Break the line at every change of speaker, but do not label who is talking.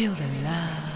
Feel the love.